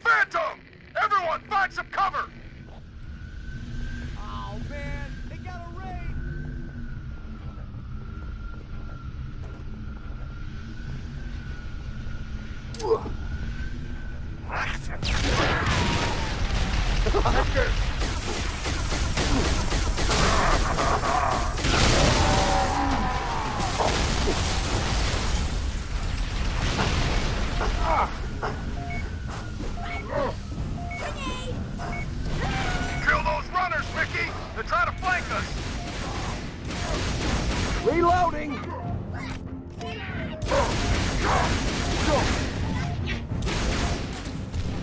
Phantom! Everyone, find some cover! Reloading!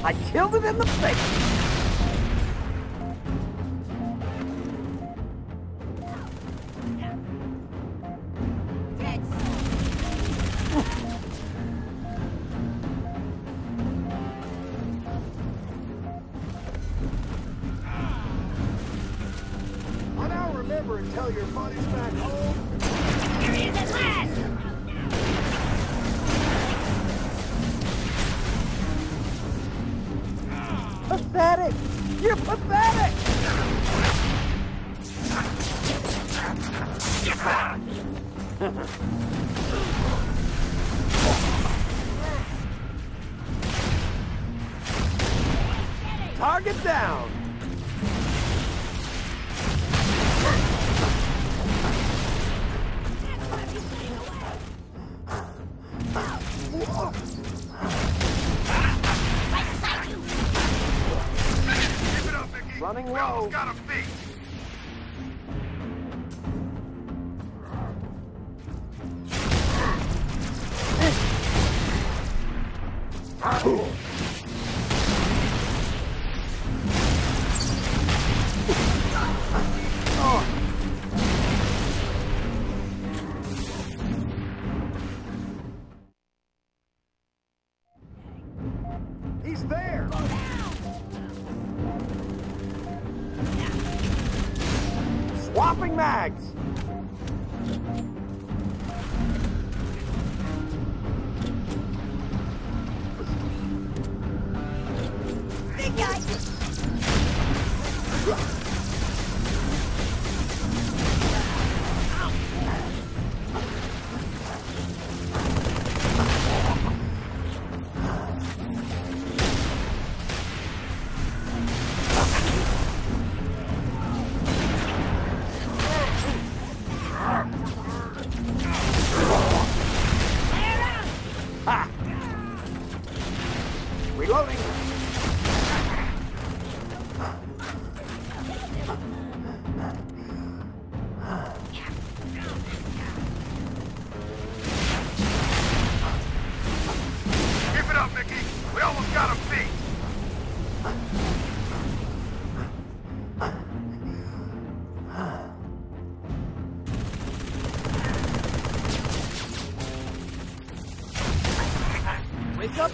I killed him in the face! Remember and tell your buddies back home. Pathetic! You're pathetic! Target down! Mickey! Running we low. almost got him beat! He's there! Swapping mags! Ha!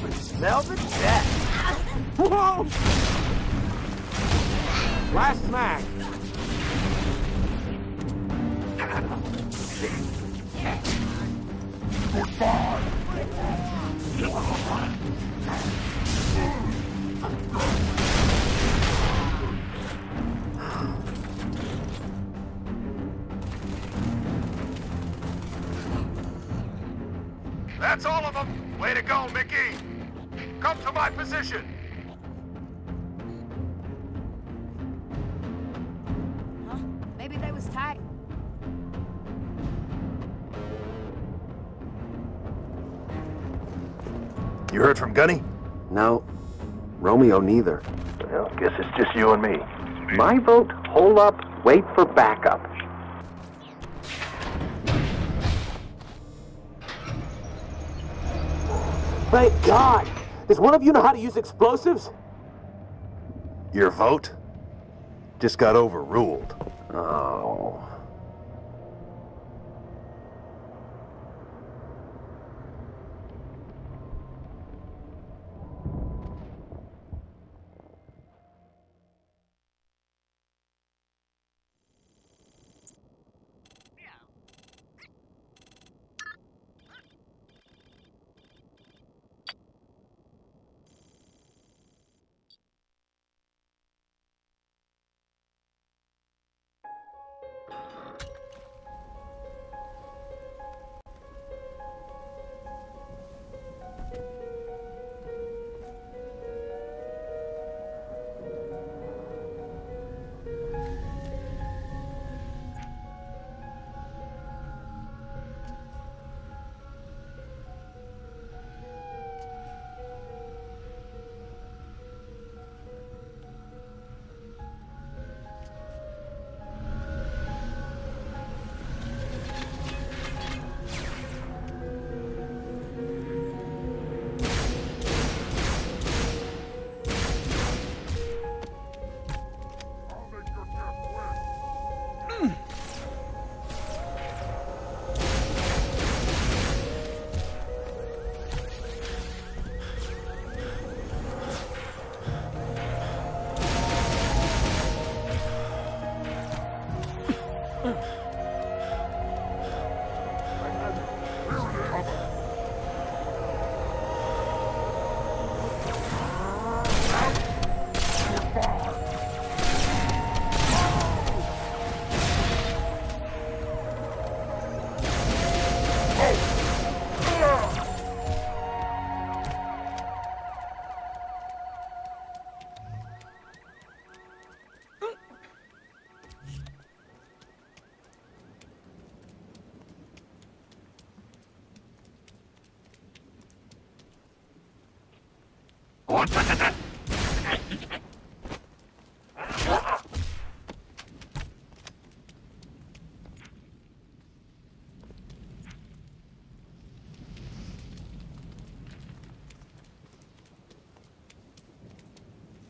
Smell the death! Whoa! Last smack! That's all of them! Way to go, Mickey! Come to my position! Huh? Maybe they was tight. You heard from Gunny? No. Romeo neither. Well, guess it's just you and me. My vote, hold up, wait for backup. Thank God! Does one of you know how to use explosives? Your vote just got overruled. Oh.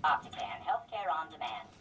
Optican, healthcare on demand.